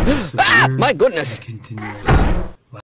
Ah, my goodness!